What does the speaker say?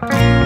Bye.